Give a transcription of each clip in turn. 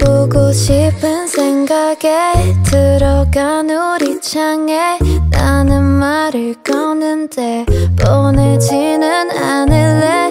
보고 싶은 생각에 들어간 우리 창에 나는 말을 거는데 보내지는 않을래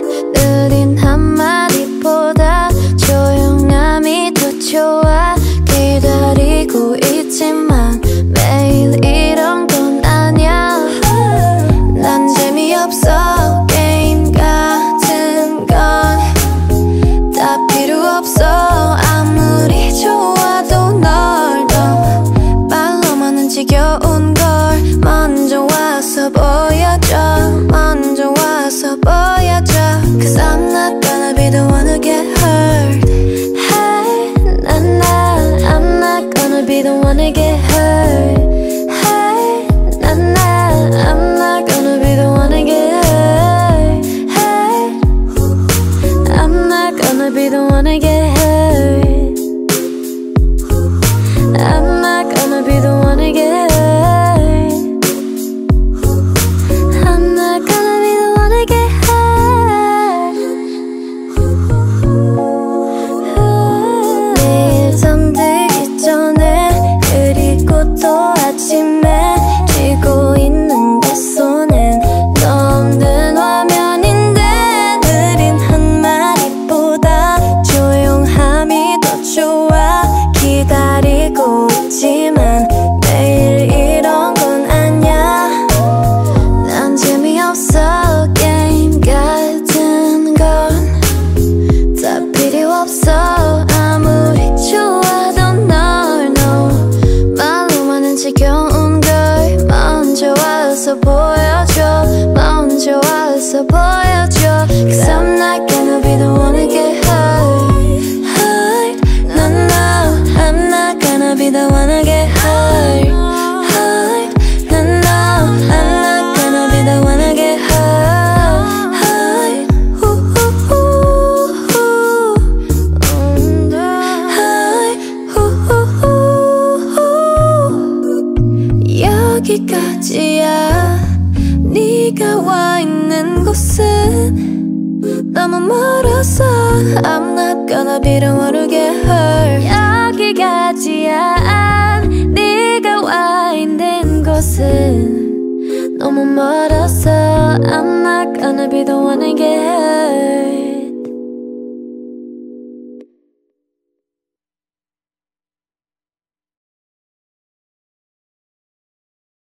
걸 먼저 와서 보여줘 먼저 와서 보여줘 Cause I'm not gonna be the one to get hurt Hey, 나나 I'm not gonna be the one to get hurt Hey, 나나 I'm not gonna be the one to get hurt Hey I'm not gonna be the one to get hurt. Be the one to get hurt 여기까지야 네가 와 있는 곳은 너무 멀어서 I'm not gonna be the one to get hurt 여기까지야 네가 와 있는 곳은 너무 멀어서 I'm not gonna be the one to get